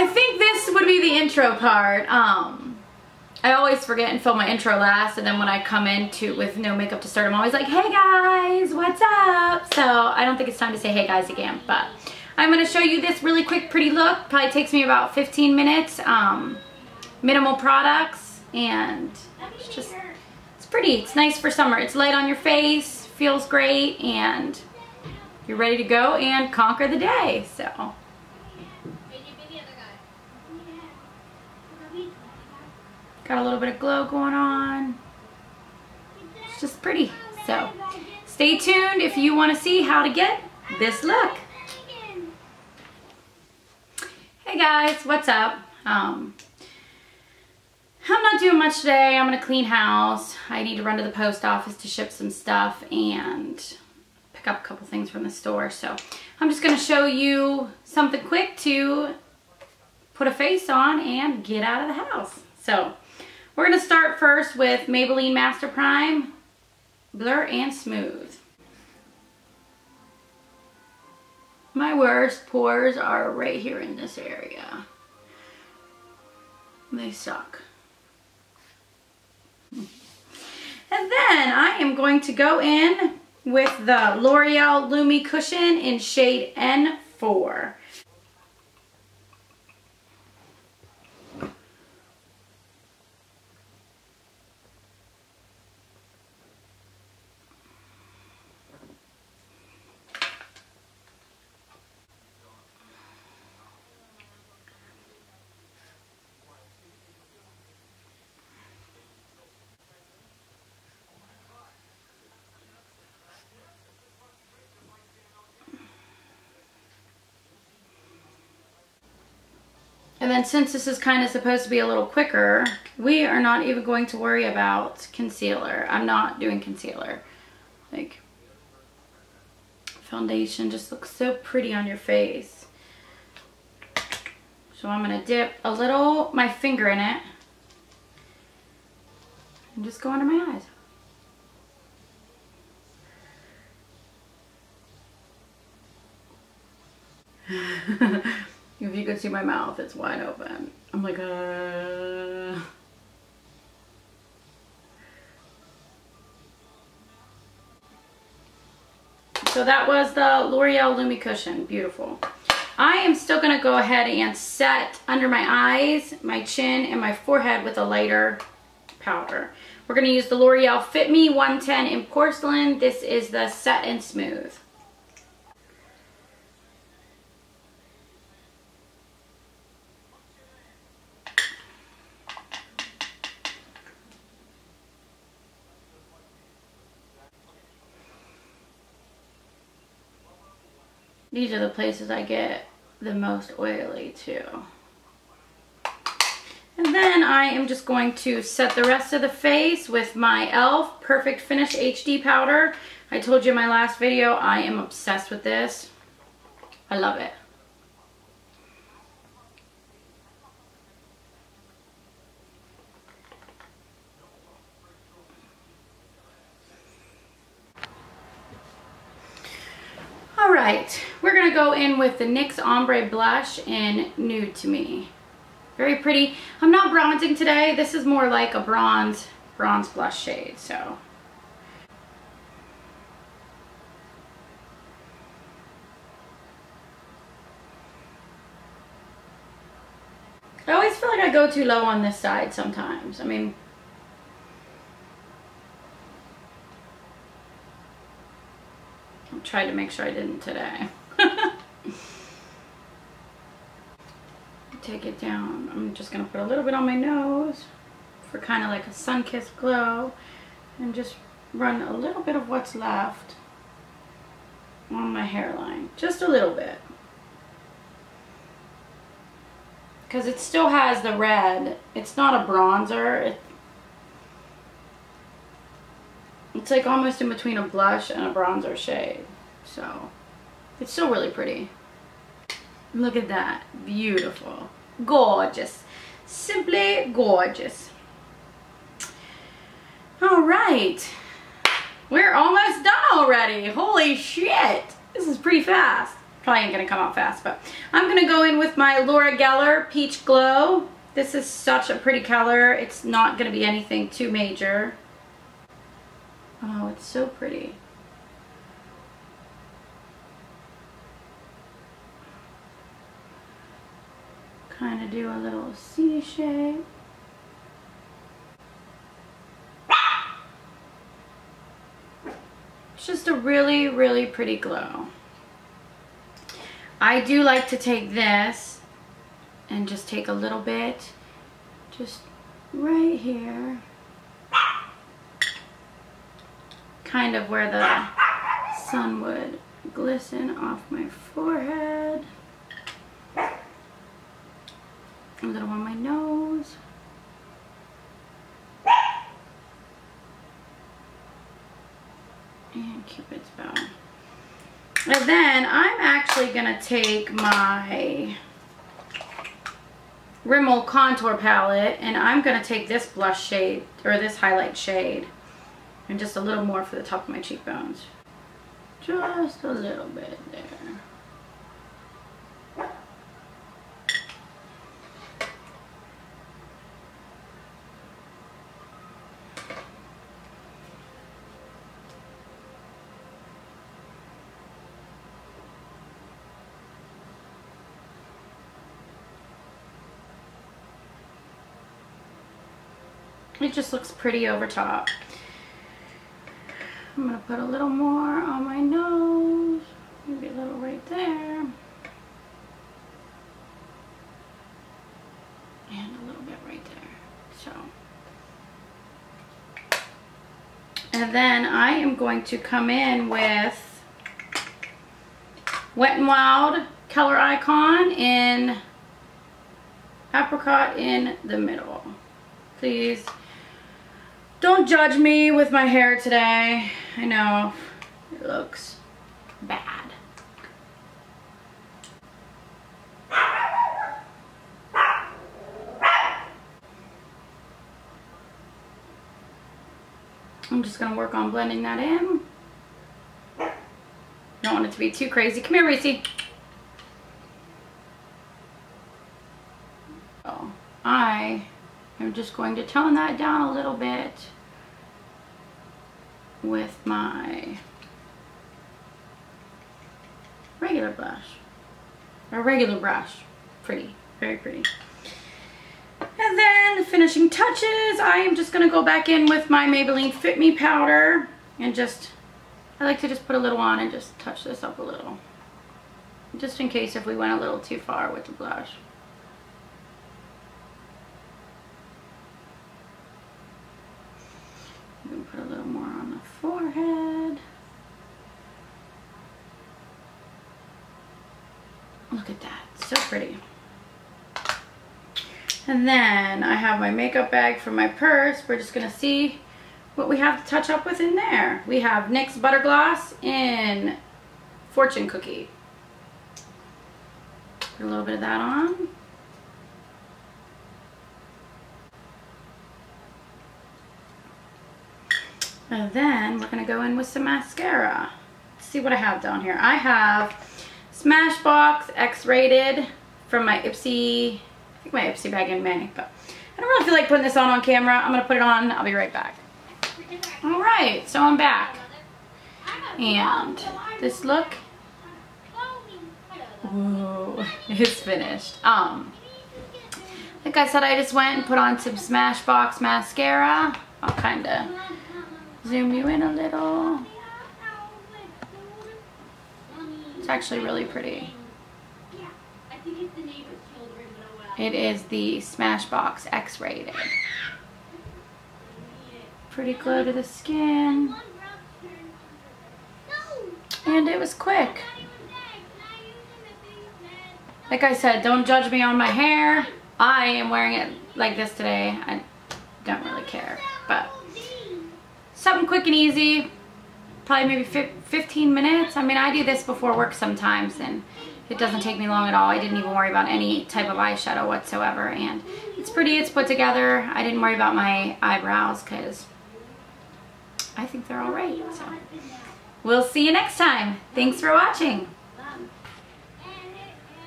I think this would be the intro part. Um, I always forget and film my intro last and then when I come into with no makeup to start I'm always like hey guys what's up? So I don't think it's time to say hey guys again but I'm going to show you this really quick pretty look. Probably takes me about 15 minutes um, minimal products and it's just it's pretty it's nice for summer. It's light on your face feels great and you're ready to go and conquer the day so Got a little bit of glow going on. It's just pretty. So stay tuned if you want to see how to get this look. Hey guys, what's up? Um, I'm not doing much today. I'm going to clean house. I need to run to the post office to ship some stuff and pick up a couple things from the store. So I'm just going to show you something quick to put a face on and get out of the house. So we're going to start first with Maybelline Master Prime Blur and Smooth. My worst pores are right here in this area. They suck. And then I am going to go in with the L'Oreal Lumi Cushion in shade N4. And then since this is kind of supposed to be a little quicker, we are not even going to worry about concealer. I'm not doing concealer. Like, foundation just looks so pretty on your face. So I'm going to dip a little, my finger in it. And just go under my eyes. If you could see my mouth, it's wide open. I'm like, uh... So that was the L'Oreal Lumi Cushion. Beautiful. I am still going to go ahead and set under my eyes, my chin, and my forehead with a lighter powder. We're going to use the L'Oreal Fit Me 110 in Porcelain. This is the Set and Smooth. These are the places I get the most oily too. And then I am just going to set the rest of the face with my e.l.f. Perfect Finish HD powder. I told you in my last video, I am obsessed with this. I love it. All right, we're gonna go in with the NYX Ombre Blush in Nude to Me. Very pretty. I'm not bronzing today. This is more like a bronze, bronze blush shade, so. I always feel like I go too low on this side sometimes. I mean, tried to make sure I didn't today. Take it down. I'm just going to put a little bit on my nose for kind of like a sun-kissed glow. And just run a little bit of what's left on my hairline. Just a little bit. Because it still has the red. It's not a bronzer. It, it's like almost in between a blush and a bronzer shade. So, it's still really pretty. Look at that. Beautiful. Gorgeous. Simply gorgeous. All right. We're almost done already. Holy shit. This is pretty fast. Probably ain't gonna come out fast, but I'm gonna go in with my Laura Geller Peach Glow. This is such a pretty color. It's not gonna be anything too major. Oh, it's so pretty. Kind of do a little C shape. It's just a really, really pretty glow. I do like to take this and just take a little bit just right here. Kind of where the sun would glisten off my forehead. A little on my nose. And Cupid's bow. And then I'm actually going to take my Rimmel contour palette and I'm going to take this blush shade or this highlight shade and just a little more for the top of my cheekbones. Just a little bit there. It just looks pretty over top. I'm going to put a little more on my nose. Maybe a little right there. And a little bit right there. So. And then I am going to come in with Wet n Wild Color Icon in Apricot in the middle. Please don't judge me with my hair today. I know it looks bad. I'm just to work on blending that in. Don't want it to be too crazy. Come here, Reese. Oh, I I'm just going to tone that down a little bit with my regular blush. A regular brush. Pretty. Very pretty. And then the finishing touches, I am just going to go back in with my Maybelline Fit Me powder and just, I like to just put a little on and just touch this up a little. Just in case if we went a little too far with the blush. put a little more on the forehead. Look at that, so pretty. And then I have my makeup bag from my purse. We're just gonna see what we have to touch up with in there. We have NYX Butter Gloss in Fortune Cookie. Put a little bit of that on. And then we're to go in with some mascara. Let's see what I have down here. I have Smashbox X-Rated from my Ipsy, my Ipsy bag in May. But I don't really feel like putting this on on camera. I'm going to put it on. I'll be right back. Alright, so I'm back. And this look, whoa, is finished. Um, like I said, I just went and put on some Smashbox mascara. I'll kind of zoom you in a little. It's actually really pretty. It is the Smashbox X-Rated. Pretty glow to the skin. And it was quick. Like I said, don't judge me on my hair. I am wearing it like this today. I don't really care. But something quick and easy probably maybe 15 minutes I mean I do this before work sometimes and it doesn't take me long at all. I didn't even worry about any type of eyeshadow whatsoever and it's pretty it's put together. I didn't worry about my eyebrows because I think they're all right so. We'll see you next time. Thanks for watching.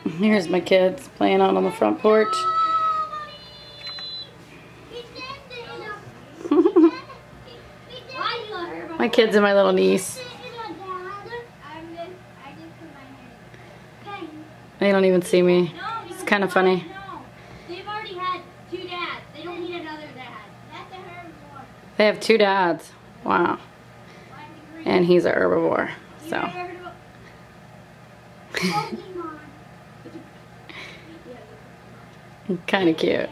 Here's my kids playing out on the front porch. my kids and my little niece. They don't even see me. It's kind of funny. They've two dads. They don't need another dad. That's a herbivore. They have two dads. Wow. And he's a herbivore. So. Kind of cute.